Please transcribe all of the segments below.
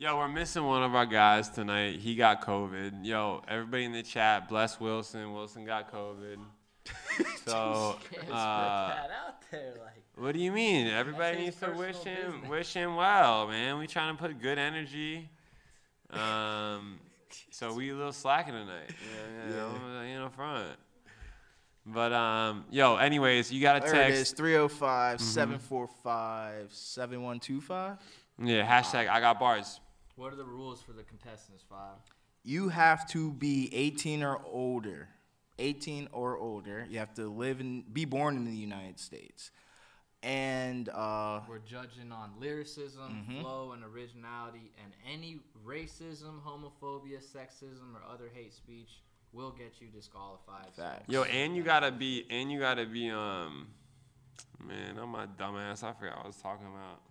Yo, we're missing one of our guys tonight. He got COVID. Yo, everybody in the chat, bless Wilson. Wilson got COVID. So, uh, that out there, like. what do you mean? Everybody needs to wish him, business. wish him well, man. We trying to put good energy. Um, so we a little slacking tonight. You yeah. you know, front. But um, yo, anyways, you got a There it is, text. 305 745 7125. Yeah, hashtag I got bars. What are the rules for the contestants, Five? You have to be 18 or older. 18 or older. You have to live and be born in the United States. And uh, We're judging on lyricism, Mm-hmm. flow, and originality, and any racism, homophobia, sexism, or other hate speech will get you disqualified. so- Yo, and you gotta be, and you gotta be, um, man, I'm a dumbass. I forgot what I was talking about.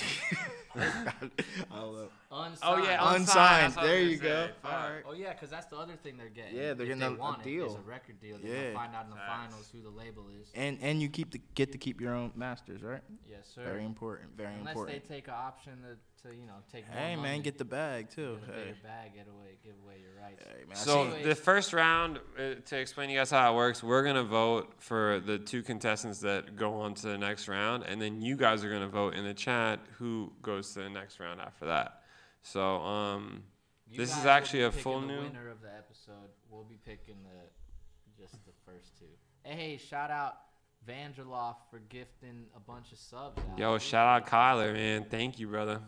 I'll, uh, Unsigned. Oh yeah, Unsigned. unsigned. That's what I was There you go. say. All Fuck. Oh yeah, because that's the other thing they're getting. Yeah, they're if getting they a- a want it, deal. is a record deal. They're Yeah. gonna find out in the Facts. finals who the label is. and and you keep the get to keep your own masters, right? Yes, sir. Very important. Very Unless important. Unless they take an option to, to you know take. more Hey man, money, get the bag too. get a Hey. bigger bag, get away, give away your rights. Hey, man, So Anyways. the first round, uh, to explain to you guys how it works, we're gonna vote for the two contestants that go on to the next round, and then you guys are gonna vote in the chat who goes to the next round after that. So um, You This is guys will actually be a full the new- winner of the episode. We'll be picking the just the first two. Hey, shout out Vangeloff for gifting a bunch of subs. Out. yo, shout out Kyler, man. Thank you, brother.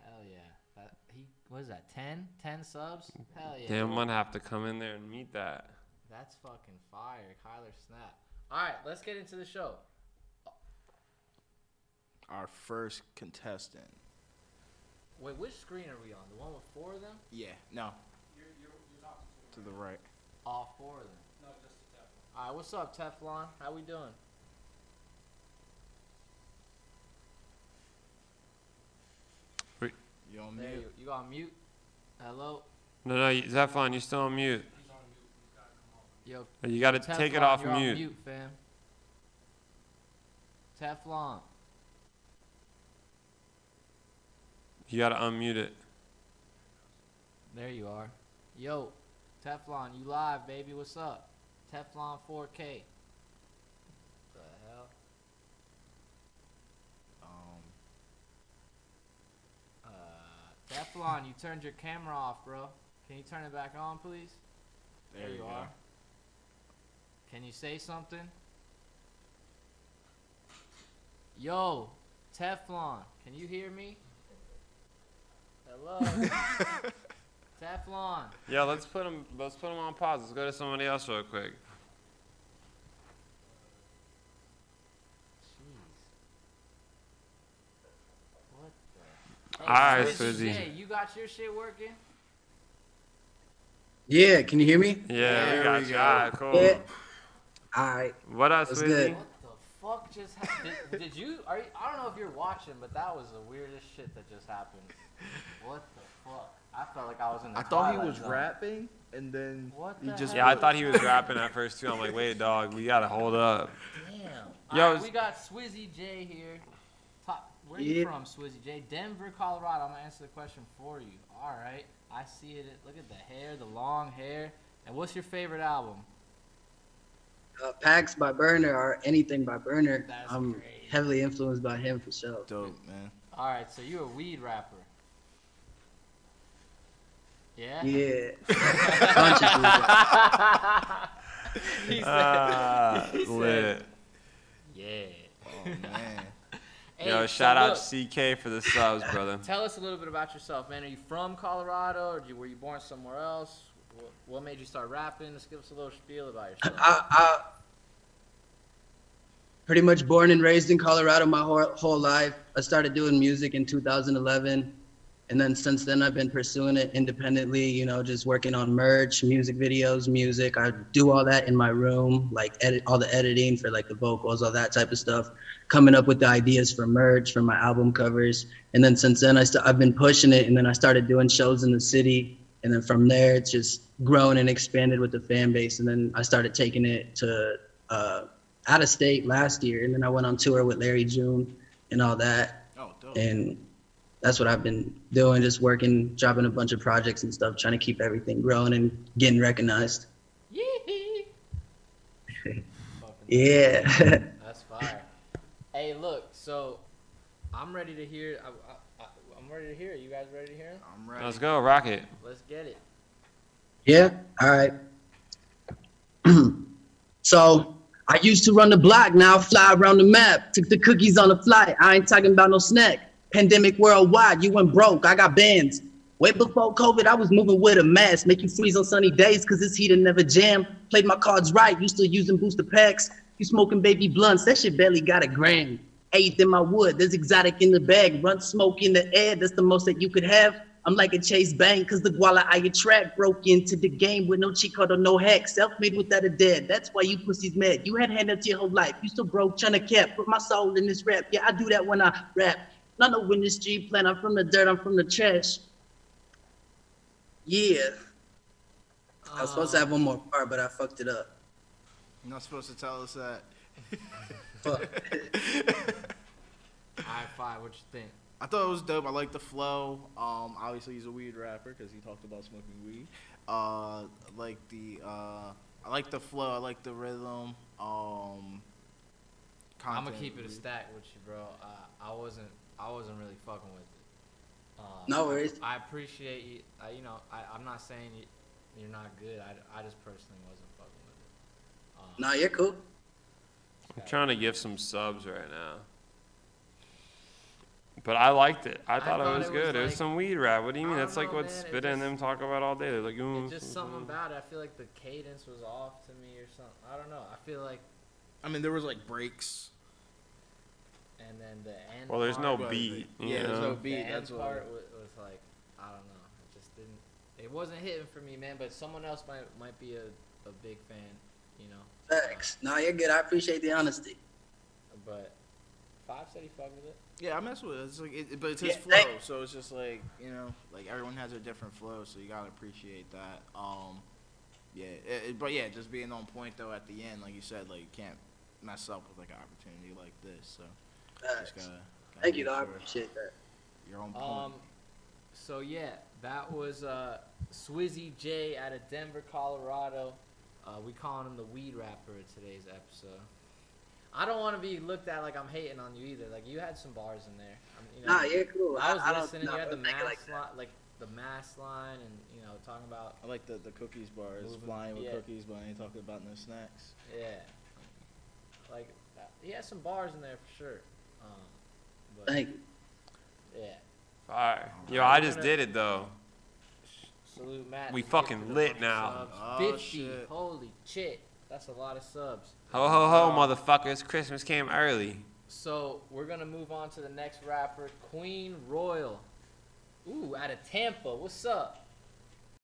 Hell yeah. That he what is that? 10? 10 subs? Hell yeah. Damn, I'm gonna have to come in there and meet that. That's fucking fire. Kyler Snap. All right, let's get into the show. Our first contestant. Wait, which screen are we on? The one with four of them? Yeah. No. you're not To the right. All four of them. No, just the Teflon. All right, what's up, Teflon? How we doing? On mute? you, you on mute? Hello? No, no, you- Teflon, you're still on mute. Yo, You gotta take it off you're on mute. mute, fam. Teflon. You gotta unmute it. There you are. Yo, Teflon, you live, baby. What's up? Teflon 4K. The hell? Um, Uh, Teflon, you turned your camera off, bro. Can you turn it back on, please? there, you you are. Can you say something? Yo, Teflon, can you hear me? Hello? Teflon. Yeah, let's put him. Let's put him on pause. Let's go to somebody else real quick. Jeez. What the? All right, Swizzy Swizzy. You got your shit working? Yeah, can you hear me? Yeah, There we got we you. go. All right, cool. Yeah. All right. What up, What's Swizzy? good? What the fuck just happened? Did, did you? Are you? I don't know if you're watching, but that was the weirdest shit that just happened. What the fuck? I felt like I was in. The I thought he was Zone. rapping, and then What he the just. Yeah, I thought he was rapping at first too. I'm like, wait, dog, we gotta hold up. Damn. Yo, Alright, it's- we got Swizzy J here. Top, where you Yeah. from, Swizzy J? Denver, Colorado. I'm gonna answer the question for you. All right. I see it. Look at the hair, the long hair. And what's your favorite album? Uh, Pax by Berner or anything by Berner. That's I'm great. heavily influenced by him for sure. Dope, man. All right. So you're a weed rapper. Yeah. Yeah. Consciously. he said, Ah, he said, lit. Yeah. Oh man. Hey, Yo, so shout out look, CK for the subs, brother. Tell us a little bit about yourself, man. Are you from Colorado, or do you, were you born somewhere else? What, what made you start rapping? Just give us a little spiel about yourself. I, I pretty much born and raised in Colorado my whole, whole life. I started doing music in 2011. And then since then, I've been pursuing it independently, you know, just working on merch, music videos, music. I do all that in my room, like edit all the editing for like the vocals, all that type of stuff. Coming up with the ideas for merch, for my album covers. And then since then, I st- I've been pushing it. And then I started doing shows in the city. And then from there, it's just grown and expanded with the fan base. And then I started taking it to uh, out of state last year. And then I went on tour with Larry June and all that. Oh, dope. And that's what I've been doing, just working, dropping a bunch of projects and stuff, trying to keep everything growing and getting recognized. Yee. Yeah. That's fire. hey, look. So, I'm ready to hear. I, I, I, I'm ready to hear. You guys ready to hear? it? I'm ready. Let's go, Rocket. Let's get it. Yeah. All right. so I used to run the block. Now I fly around the map. Took the cookies on the flight. I ain't talking about no snack. Pandemic worldwide. You went broke. I got bands. Way before COVID, I was moving with a mask. Make you freeze on sunny days because this heater never jam. Played my cards right. You still using booster packs. You smoking baby blunts. That shit barely got a gram. Eighth in my wood. There's exotic in the bag. Run smoke in the air. That's the most that you could have. I'm like a Chase Bank because the Guala I attract broke into the game with no cheat code or no hack. Self-made without a dad. That's why you pussies mad. You had handups your whole life. You still broke, trying to cap. Put my soul in this rap. Yeah, I do that when I rap. Not no win the street plan. I'm from the dirt. I'm from the trash. Yeah. I was supposed to have one more part, but I fucked it up. You're not supposed to tell us that. Fuck. All right, fine. What you think? I thought it was dope. I like the flow. Um, obviously he's a weed rapper because he talked about smoking weed. Uh, I like the uh, I like the flow. I like the rhythm. Um, I'm gonna keep it a stack with you, bro. Uh, I wasn't. I wasn't really fucking with it. Uh, No worries. I appreciate you. Uh, you know, I, I'm not saying you, you're not good. I, I just personally wasn't fucking with it. Um, nah, you're cool. I'm trying to give some subs right now. But I liked it. I I thought, thought it was it was good. it was some weed rap. What do you mean? don't That's like what man. Spit and them talk about all day. They're like, mm, It's just mm, something mm." about it. I feel like the cadence was off to me or something. I don't know. I feel like, I mean, there was like breaks. And then the end. Well, there's no part, beat. right. you Yeah, there's know? no The beat. end That's what. part was, was like, I don't know. It just didn't. It wasn't hitting for me, man. But someone else might might be a, a big fan. You know. Thanks. Nah, you're good. I appreciate the honesty. But five said he fucked with it. Yeah, I mess with it. It's like, it, but it's his Yeah, flow, thank- so it's just like you know, like everyone has a different flow, so you gotta appreciate that. Um, yeah, it, it- but yeah, just being on point though at the end, like you said, like you can't mess up with like an opportunity like this. So Thanks. gotta. gotta Thank you, make though. I sure appreciate that. You're on point. Um, so yeah, that was uh, Swizzy J out of Denver, Colorado. Uh, we calling him the weed rapper of today's episode. I don't want to be looked at like I'm hating on you either. Like you had some bars in there. I mean, you know, Nah, you're cool. I was I don't- listening. nah, you had the mass like that. line, like the mass line, and you know talking about I like the the cookies bars, Moving- flying with yeah. cookies, but I ain't talking about no snacks. yeah, like uh, he had some bars in there for sure. Um, but Thank you. yeah, Fire. Yo, I just did it though. salute Matt. We fucking lit now. subs. Oh, Fifty. shit. Holy shit, that's a lot of subs. Ho ho ho, Um, motherfuckers! Christmas came early. So we're gonna move on to the next rapper, Queen Royal. Ooh, out of Tampa. What's up?